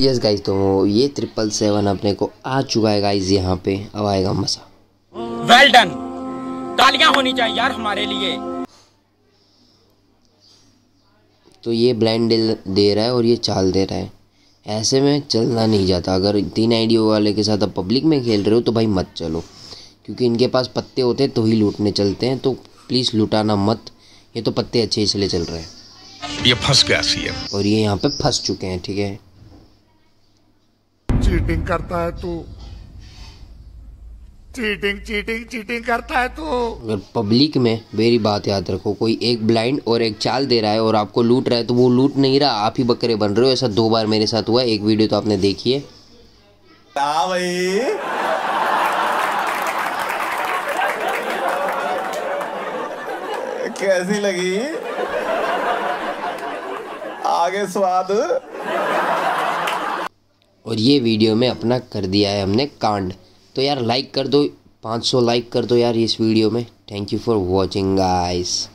Yes guys तो ये triple seven अपने को आ चुका है गाइस यहाँ पे। अब आएगा मसा। वेल डन तालियाँ होनी चाहिए यार हमारे लिए। तो ये ब्लाइंड दे रहा है और ये चाल दे रहा है। ऐसे में चलना नहीं जाता। अगर तीन आईडियो वाले के साथ आप पब्लिक में खेल रहे हो तो भाई मत चलो। क्योंकि इनके पास पत्ते होते हैं तो ही लूटने चलते हैं। तो प्लीज़ लुटाना मत। ये तो पत्ते अच्छे इसलिए चल रहे हैं। ये फंस गया सी और ये यहाँ पे फंस चुके हैं ठीक है? चीटिंग करता है तू। चीटिंग चीटिंग चीटिंग करता है तू। अगर पब्लिक में मेरी बात याद रखो कोई एक ब्लाइंड और एक चाल दे रहा है और आपको लूट रहा है तो वो लूट नहीं रहा आप ही बकरे बन रहे हो। ऐसा दो बार मेरे साथ हुआ एक वीडियो तो आपने देखी है भाई। कैसी लगी? आगे स्वाद। और ये वीडियो में अपना कर दिया है हमने कांड। तो यार लाइक कर दो 500 लाइक कर दो यार इस वीडियो में। Thank you for watching guys